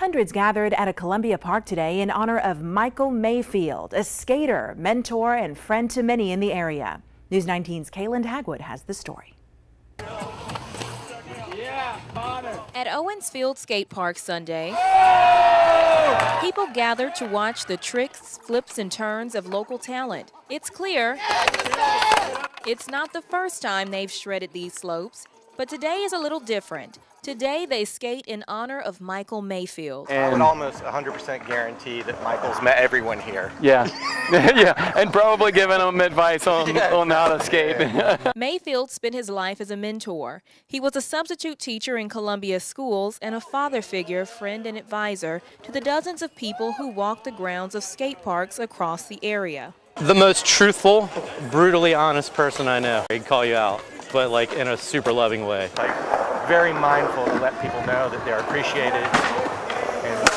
Hundreds gathered at a Columbia Park today in honor of Michael Mayfield, a skater, mentor, and friend to many in the area. News 19's Kaylin Hagwood has the story. At Owens Field Skate Park Sunday, people gathered to watch the tricks, flips, and turns of local talent. It's clear it's not the first time they've shredded these slopes, but today is a little different. Today they skate in honor of Michael Mayfield. And I would almost 100% guarantee that Michael's met everyone here. Yeah, yeah, and probably given them advice on, yeah. on how to skate. Mayfield spent his life as a mentor. He was a substitute teacher in Columbia schools and a father figure, friend, and advisor to the dozens of people who walk the grounds of skate parks across the area. The most truthful, brutally honest person I know. He'd call you out, but like in a super loving way. Like very mindful to let people know that they're appreciated and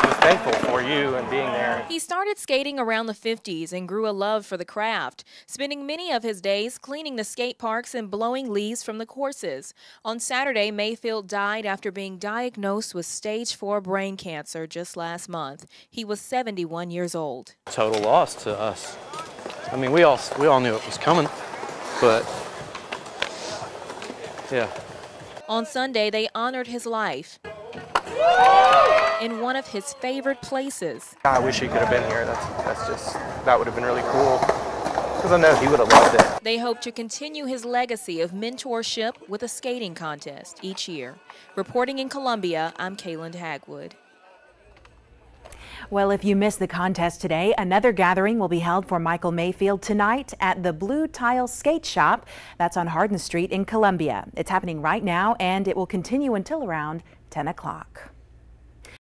he was thankful for you and being there. He started skating around the 50s and grew a love for the craft, spending many of his days cleaning the skate parks and blowing leaves from the courses. On Saturday, Mayfield died after being diagnosed with stage 4 brain cancer just last month. He was 71 years old. Total loss to us. I mean, we all we all knew it was coming, but yeah. On Sunday, they honored his life in one of his favorite places. I wish he could have been here. That's, that's just, that would have been really cool because I know he would have loved it. They hope to continue his legacy of mentorship with a skating contest each year. Reporting in Columbia, I'm Kaylin Hagwood. Well, if you missed the contest today, another gathering will be held for Michael Mayfield tonight at the Blue Tile Skate Shop. That's on Harden Street in Columbia. It's happening right now and it will continue until around 10 o'clock.